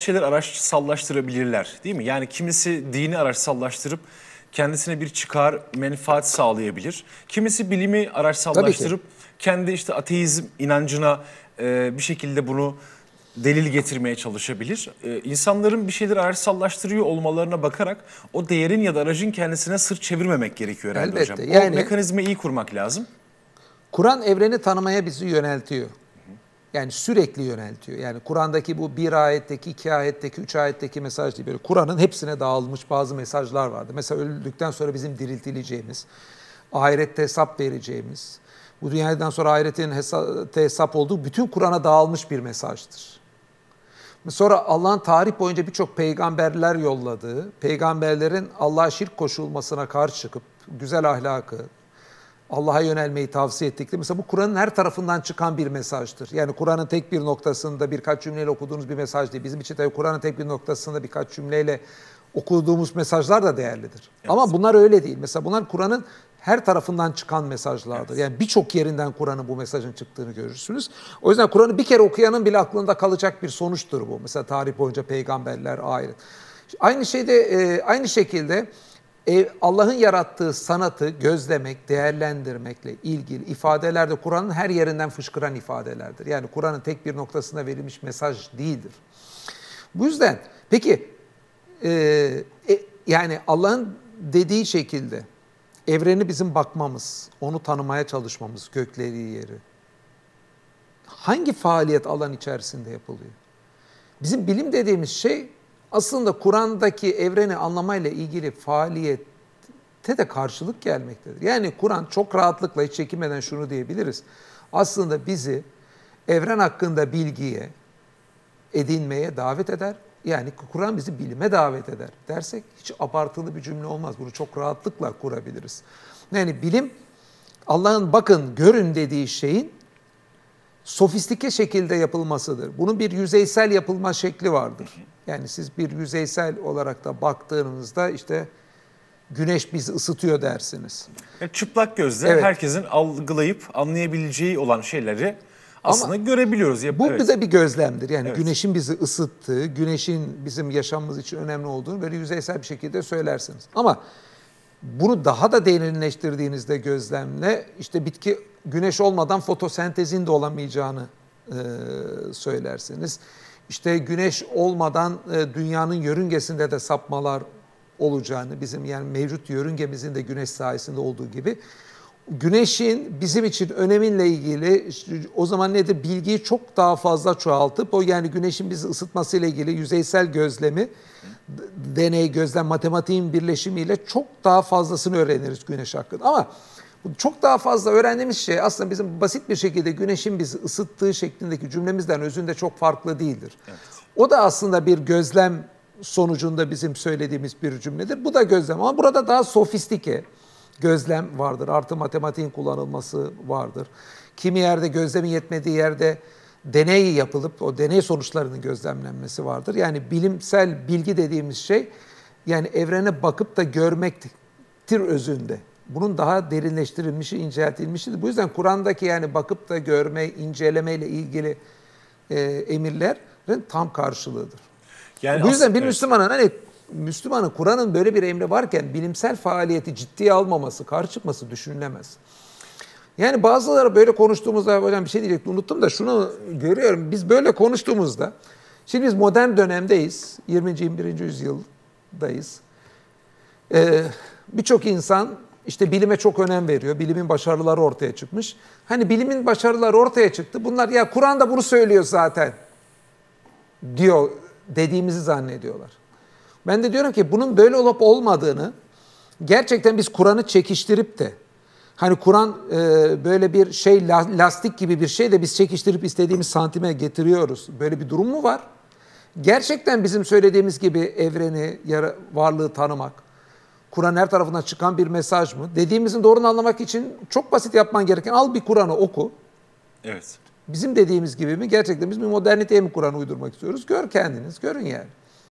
şeyler araçsallaştırabilirler değil mi? Yani kimisi dini araçsallaştırıp kendisine bir çıkar, menfaat sağlayabilir. Kimisi bilimi araçsallaştırıp kendi işte ateizm inancına e, bir şekilde bunu delil getirmeye çalışabilir. E, insanların bir şeyleri araçsallaştırıyor olmalarına bakarak o değerin ya da aracın kendisine sırt çevirmemek gerekiyor herhalde Elbette. hocam. Yani- o mekanizmayı iyi kurmak lazım. Kur'an evreni tanımaya bizi yöneltiyor. Yani sürekli yöneltiyor. Yani Kur'an'daki bu bir ayetteki, iki ayetteki, üç ayetteki mesaj değil. Böyle Kur'an'ın hepsine dağılmış bazı mesajlar vardı. Mesela öldükten sonra bizim diriltileceğimiz, ahirette hesap vereceğimiz, bu dünyadan sonra ahiretin hesap, hesap olduğu bütün Kur'an'a dağılmış bir mesajdır. Sonra Allah'ın tarih boyunca birçok peygamberler yolladığı, peygamberlerin Allah'a şirk koşulmasına karşı çıkıp güzel ahlakı, Allah'a yönelmeyi tavsiye ettikleri. Mesela bu Kur'an'ın her tarafından çıkan bir mesajdır. Yani Kur'an'ın tek bir noktasında birkaç cümleyle okuduğunuz bir mesaj değil. Bizim için tabii Kur'an'ın tek bir noktasında birkaç cümleyle okuduğumuz mesajlar da değerlidir. Ama bunlar öyle değil. Mesela bunlar Kur'an'ın her tarafından çıkan mesajlardır. Yani birçok yerinden Kur'an'ın bu mesajın çıktığını görürsünüz. O yüzden Kur'an'ı bir kere okuyanın bile aklında kalacak bir sonuçtur bu. Mesela tarih boyunca peygamberler, ahiret. Aynı şeyde e, aynı şekilde Allah'ın yarattığı sanatı gözlemek, değerlendirmekle ilgili ifadeler de Kur'an'ın her yerinden fışkıran ifadelerdir. Yani Kur'an'ın tek bir noktasına verilmiş mesaj değildir. Bu yüzden peki e, e, yani Allah'ın dediği şekilde evreni bizim bakmamız, onu tanımaya çalışmamız, gökleri yeri. Hangi faaliyet alan içerisinde yapılıyor? Bizim bilim dediğimiz şey aslında Kur'an'daki evreni anlamayla ilgili faaliyette de karşılık gelmektedir. Yani Kur'an çok rahatlıkla hiç çekinmeden şunu diyebiliriz. Aslında bizi evren hakkında bilgiye, edinmeye davet eder. Yani Kur'an bizi bilime davet eder dersek hiç abartılı bir cümle olmaz. Bunu çok rahatlıkla kurabiliriz. Yani bilim Allah'ın bakın görün dediği şeyin sofistike şekilde yapılmasıdır. Bunun bir yüzeysel yapılma şekli vardır. Yani siz bir yüzeysel olarak da baktığınızda işte güneş bizi ısıtıyor dersiniz. Yani çıplak gözle Evet. herkesin algılayıp anlayabileceği olan şeyleri aslında görebiliyoruz. Yap- Bu evet. bize bir gözlemdir. Yani Evet. güneşin bizi ısıttığı, güneşin bizim yaşamımız için önemli olduğunu böyle yüzeysel bir şekilde söylersiniz. Ama bunu daha da derinleştirdiğinizde gözlemle işte bitki güneş olmadan fotosentezin de olamayacağını e, söylersiniz. İşte güneş olmadan e, dünyanın yörüngesinde de sapmalar olacağını, bizim yani mevcut yörüngemizin de güneş sayesinde olduğu gibi. Güneşin bizim için öneminle ilgili o zaman nedir? Bilgiyi çok daha fazla çoğaltıp o yani güneşin bizi ısıtmasıyla ilgili yüzeysel gözlemi deney gözlem matematiğin birleşimiyle çok daha fazlasını öğreniriz güneş hakkında. Ama çok daha fazla öğrendiğimiz şey aslında bizim basit bir şekilde güneşin bizi ısıttığı şeklindeki cümlemizden özünde çok farklı değildir. O da aslında bir gözlem sonucunda bizim söylediğimiz bir cümledir. Bu da gözlem ama burada daha sofistike gözlem vardır. Artı matematiğin kullanılması vardır. Kimi yerde gözlemin yetmediği yerde deney yapılıp o deney sonuçlarının gözlemlenmesi vardır. Yani bilimsel bilgi dediğimiz şey yani evrene bakıp da görmektir özünde. Bunun daha derinleştirilmişi, inceltilmişidir. Bu yüzden Kur'an'daki yani bakıp da görme, inceleme ile ilgili e, emirlerin tam karşılığıdır. Yani Bu yüzden bir. Müslümanın hani Müslümanın Kur'an'ın böyle bir emri varken bilimsel faaliyeti ciddiye almaması, karşı çıkması düşünülemez. Yani bazıları böyle konuştuğumuzda hocam bir şey diyecektim unuttum da şunu görüyorum. Biz böyle konuştuğumuzda şimdi biz modern dönemdeyiz. 20. 21. yüzyıldayız. Ee, Birçok insan işte bilime çok önem veriyor. Bilimin başarıları ortaya çıkmış. Hani bilimin başarıları ortaya çıktı. Bunlar ya Kur'an da bunu söylüyor zaten diyor dediğimizi zannediyorlar. Ben de diyorum ki bunun böyle olup olmadığını gerçekten biz Kur'an'ı çekiştirip de hani Kur'an e, böyle bir şey la- lastik gibi bir şey de biz çekiştirip istediğimiz santime getiriyoruz. Böyle bir durum mu var? Gerçekten bizim söylediğimiz gibi evreni, varlığı tanımak, Kur'an her tarafından çıkan bir mesaj mı? Dediğimizin doğrunu anlamak için çok basit yapman gereken al bir Kur'an'ı oku. Evet. Bizim dediğimiz gibi mi? Gerçekten biz bir moderniteye mi Kur'an uydurmak istiyoruz? Gör kendiniz, görün yani.